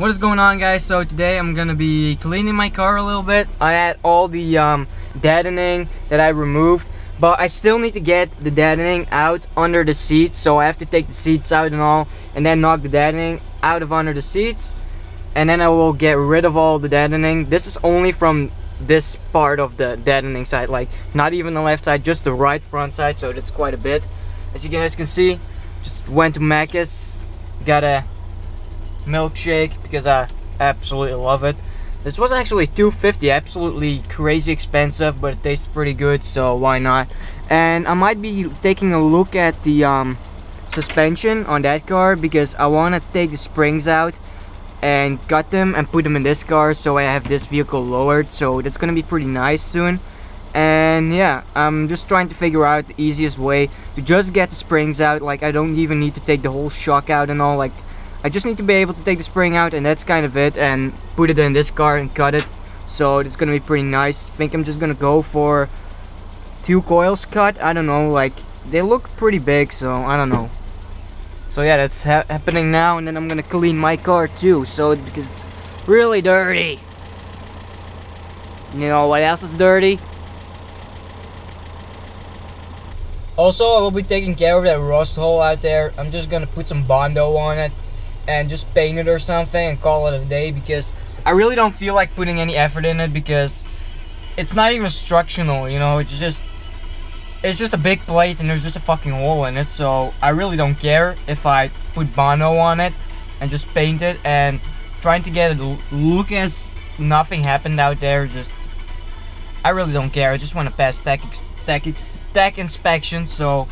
What is going on guys? So today I'm gonna be cleaning my car a little bit. I had all the um, deadening that I removed but I still need to get the deadening out under the seats so I have to take the seats out and all and then knock the deadening out of under the seats and then I will get rid of all the deadening. This is only from this part of the deadening side like not even the left side just the right front side so that's quite a bit as you guys can see just went to Macca's got a milkshake because I absolutely love it. This was actually 250 absolutely crazy expensive but it tastes pretty good so why not? And I might be taking a look at the um, suspension on that car because I want to take the springs out and cut them and put them in this car so I have this vehicle lowered so that's gonna be pretty nice soon. And yeah I'm just trying to figure out the easiest way to just get the springs out like I don't even need to take the whole shock out and all like I just need to be able to take the spring out and that's kind of it and put it in this car and cut it. So it's gonna be pretty nice. I think I'm just gonna go for two coils cut. I don't know like they look pretty big so I don't know. So yeah that's ha happening now and then I'm gonna clean my car too so because it's really dirty. You know what else is dirty? Also I will be taking care of that rust hole out there. I'm just gonna put some Bondo on it and just paint it or something and call it a day because I really don't feel like putting any effort in it because it's not even structural, you know, it's just it's just a big plate and there's just a fucking hole in it. So I really don't care if I put Bondo on it and just paint it and trying to get it look as nothing happened out there just I really don't care. I just want to pass tech, tech, tech inspection. So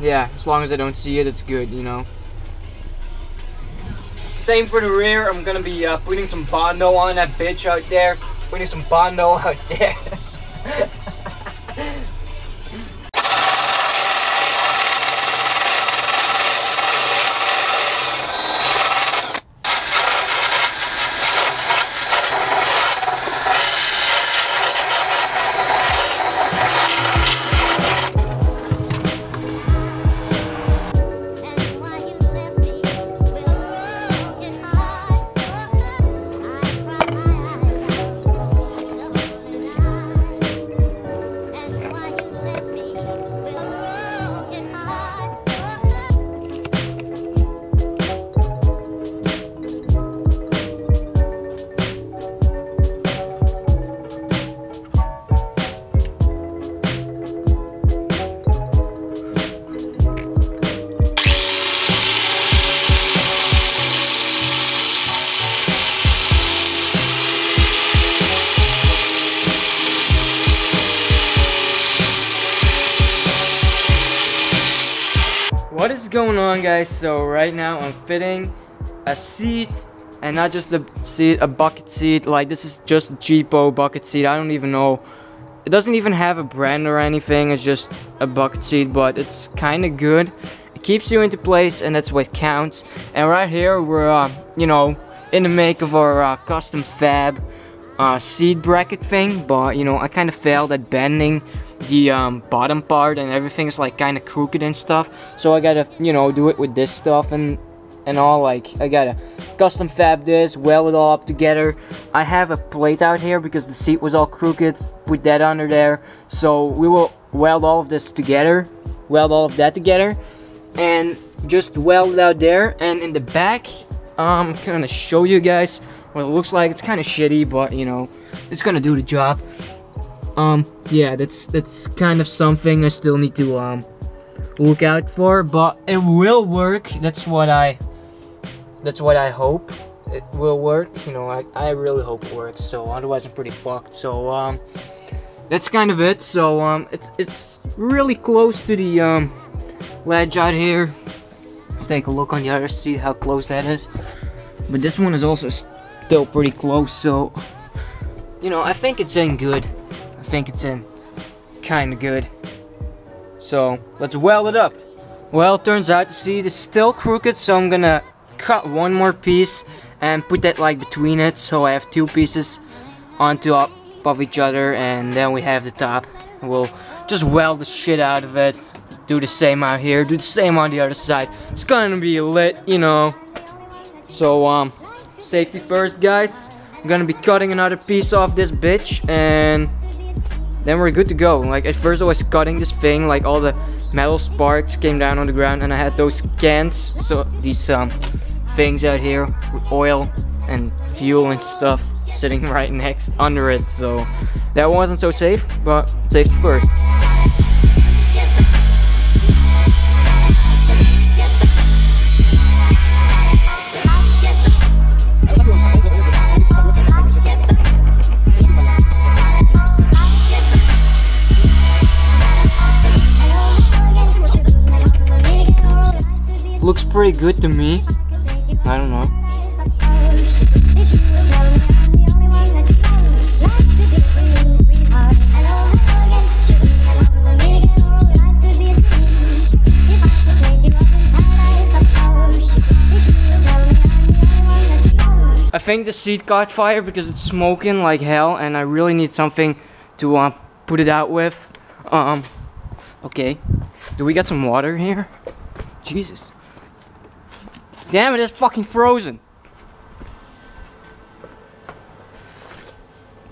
yeah as long as I don't see it it's good you know same for the rear. I'm gonna be uh, putting some Bondo on that bitch out there. Putting some Bondo out there. what is going on guys? So right now I'm fitting a seat and not just a seat a bucket seat. Like this is just a cheapo bucket seat. I don't even know. It doesn't even have a brand or anything. It's just a bucket seat but it's kind of good. It keeps you into place and that's what counts. And right here we're uh, you know in the make of our uh, custom fab uh, seat bracket thing but you know I kind of failed at bending the um, bottom part and everything's like kind of crooked and stuff. So I gotta you know do it with this stuff and and all like I gotta custom fab this weld it all up together. I have a plate out here because the seat was all crooked put that under there. So we will weld all of this together weld all of that together and just weld it out there. And in the back I'm gonna show you guys what it looks like it's kind of shitty but you know it's gonna do the job. Um yeah that's that's kind of something i still need to um look out for but it will work. That's what i that's what i hope it will work. You know i, I really hope it works so otherwise i'm pretty fucked. So um that's kind of it. So um it's it's really close to the um ledge out here. Let's take a look on the other see how close that is. But this one is also still pretty close so you know i think it's in good I think it's in kind of good. So let's weld it up. Well, turns out the seat is still crooked, so I'm gonna cut one more piece and put that like between it, so I have two pieces on top of each other, and then we have the top. We'll just weld the shit out of it. Do the same out here, do the same on the other side. It's gonna be lit, you know. So, um, safety first, guys. I'm gonna be cutting another piece off this bitch and then we're good to go. Like at first I was cutting this thing, like all the metal sparks came down on the ground and I had those cans, so these um, things out here with oil and fuel and stuff sitting right next under it. So that wasn't so safe, but safety first. Pretty good to me. I don't know. I think the seat caught fire because it's smoking like hell and I really need something to uh, put it out with. Um, okay. Do we got some water here? Jesus. Damn it, it's fucking frozen.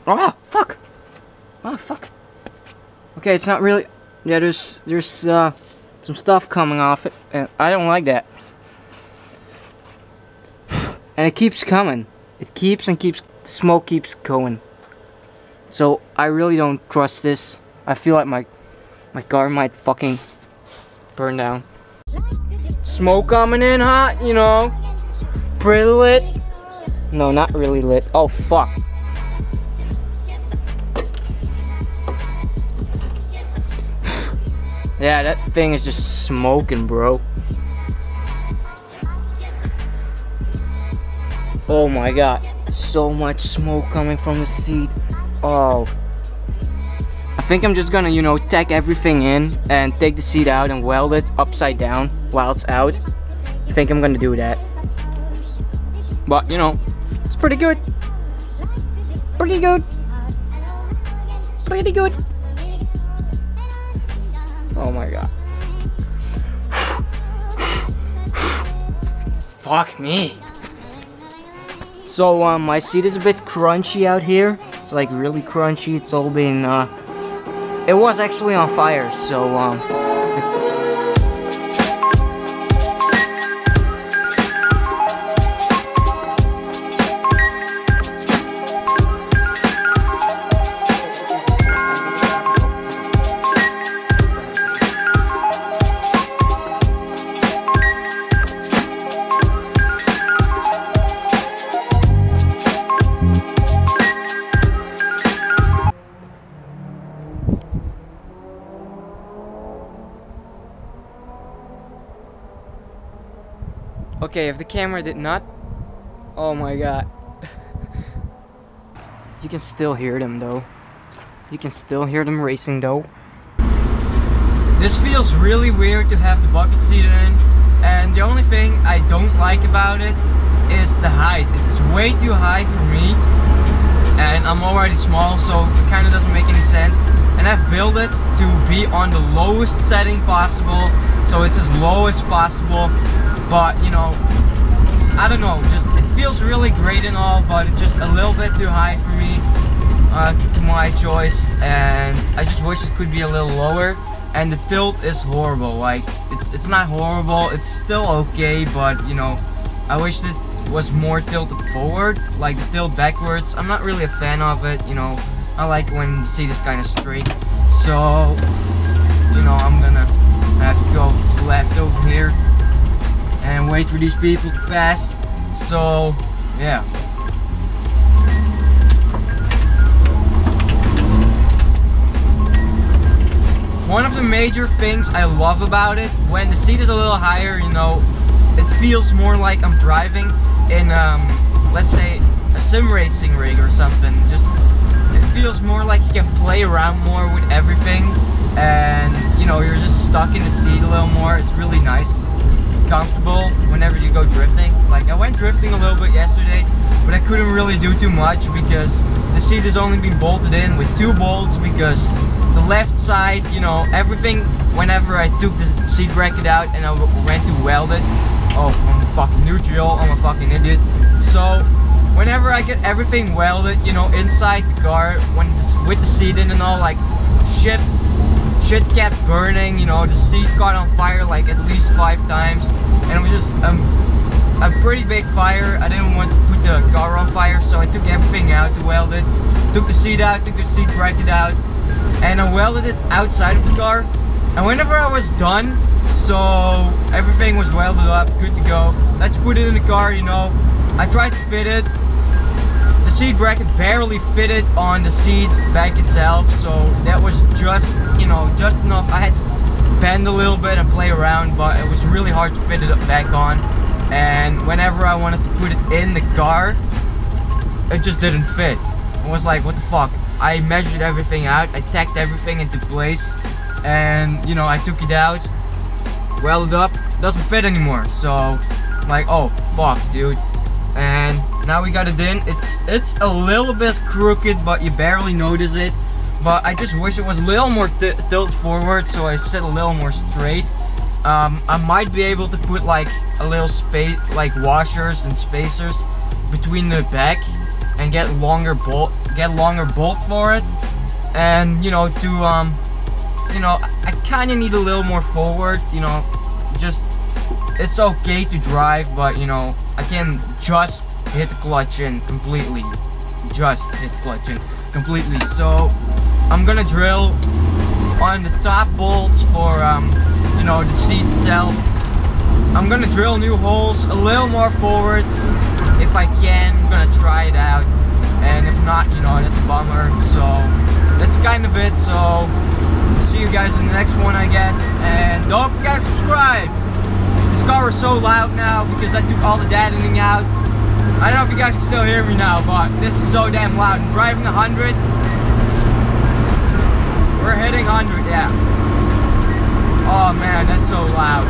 Ah, fuck. Ah, fuck. Okay, it's not really. Yeah, there's there's uh, some stuff coming off it, and I don't like that. And it keeps coming. It keeps and keeps. Smoke keeps going. So I really don't trust this. I feel like my my car might fucking burn down. Smoke coming in hot, you know. Pretty lit. No, not really lit. Oh, fuck. yeah, that thing is just smoking, bro. Oh my god. So much smoke coming from the seat. Oh. I think I'm just gonna, you know, tack everything in and take the seat out and weld it upside down while it's out. I think I'm gonna do that. But, you know, it's pretty good. Pretty good. Pretty good. Oh my god. Fuck me. So, um, my seat is a bit crunchy out here. It's like really crunchy. It's all been, uh, it was actually on fire, so, um, Okay, if the camera did not... Oh my god. you can still hear them though. You can still hear them racing though. This feels really weird to have the bucket seat in. And the only thing I don't like about it is the height. It's way too high for me. And I'm already small, so it kind of doesn't make any sense. And I've built it to be on the lowest setting possible. So it's as low as possible but you know I don't know just it feels really great and all but it's just a little bit too high for me uh, my choice and I just wish it could be a little lower. And the tilt is horrible like it's it's not horrible it's still okay but you know I wish it was more tilted forward like the tilt backwards. I'm not really a fan of it you know. I like when the seat is kind of straight so you know I'm gonna wait for these people to pass. So, yeah. One of the major things I love about it, when the seat is a little higher, you know, it feels more like I'm driving in, um, let's say, a sim racing rig or something. Just, it feels more like you can play around more with everything and, you know, you're just stuck in the seat a little more. It's really nice comfortable whenever you go drifting. Like I went drifting a little bit yesterday, but I couldn't really do too much because the seat has only been bolted in with two bolts because the left side, you know, everything, whenever I took the seat bracket out and I went to weld it, oh, I'm a fucking neutral, I'm a fucking idiot. So whenever I get everything welded, you know, inside the car, when with the seat in and all, like shit, shit kept burning. You know, the seat caught on fire like at least five times, and it was just um, a pretty big fire. I didn't want to put the car on fire, so I took everything out to weld it. Took the seat out, took the seat bracket out, and I welded it outside of the car. And whenever I was done, so everything was welded up, good to go. Let's put it in the car, you know. I tried to fit it. Seat bracket barely fitted on the seat back itself, so that was just, you know, just enough. I had to bend a little bit and play around, but it was really hard to fit it back on. And whenever I wanted to put it in the car, it just didn't fit. I was like, what the fuck? I measured everything out, I tacked everything into place, and you know, I took it out, welded up, doesn't fit anymore. So, like, oh, fuck, dude. And now we got it in. It's it's a little bit crooked, but you barely notice it. But I just wish it was a little more tilt forward, so I sit a little more straight. Um, I might be able to put like a little space, like washers and spacers between the back and get longer bolt, get longer bolt for it. And you know, to um, you know, I kind of need a little more forward. You know, just it's okay to drive, but you know, I can just hit the clutch in completely. Just hit the clutch in completely. So I'm gonna drill on the top bolts for um, you know the seat itself. I'm gonna drill new holes a little more forward if I can. I'm gonna try it out, and if not, you know that's a bummer. So that's kind of it. So see you guys in the next one, I guess. And don't forget to subscribe. So loud now because I took all the deadening out. I don't know if you guys can still hear me now, but this is so damn loud. I'm driving 100. We're hitting 100, yeah. Oh man, that's so loud.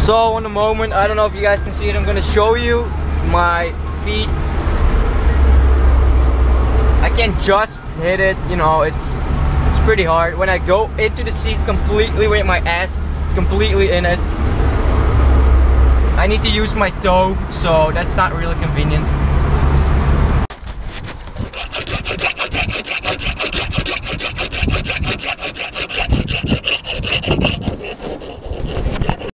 So in a moment, I don't know if you guys can see it, I'm gonna show you my feet. I can't just hit it, you know, it's pretty hard. When I go into the seat completely with my ass completely in it, I need to use my toe, so that's not really convenient.